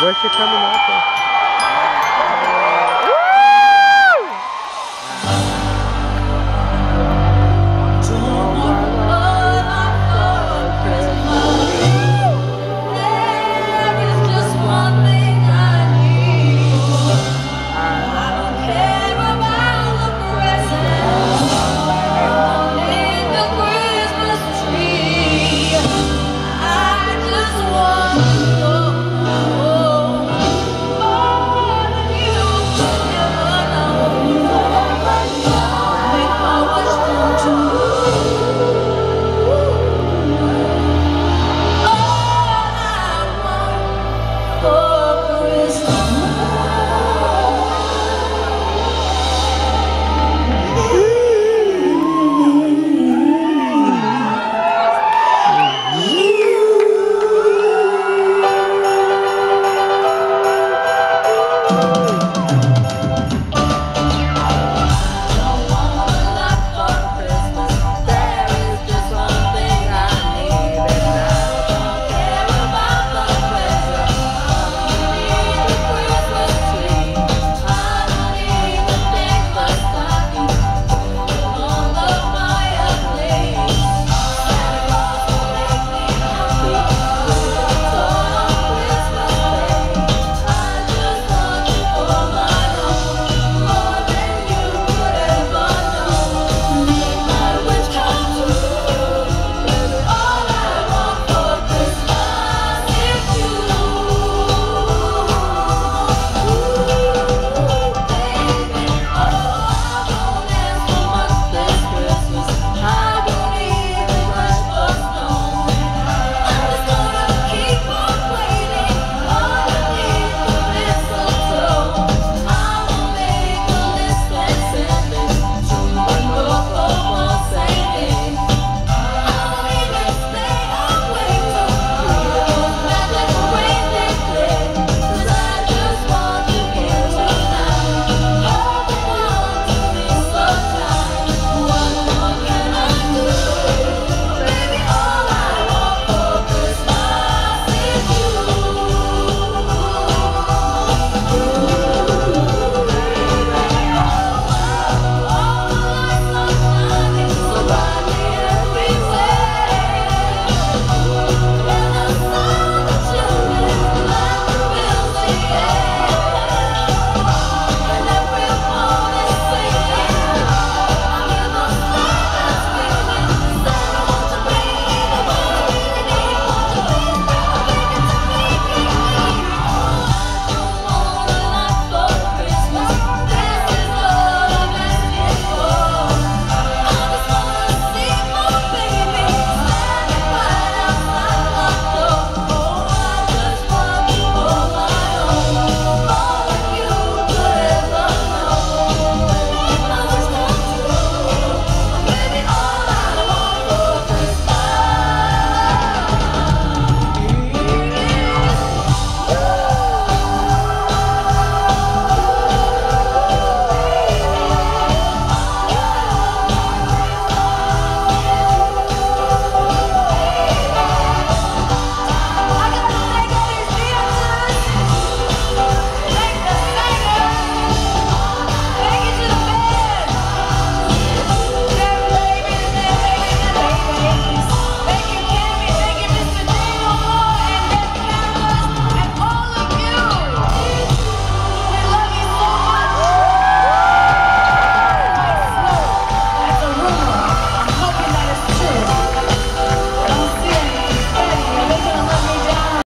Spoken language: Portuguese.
Vai se caminhar, tá?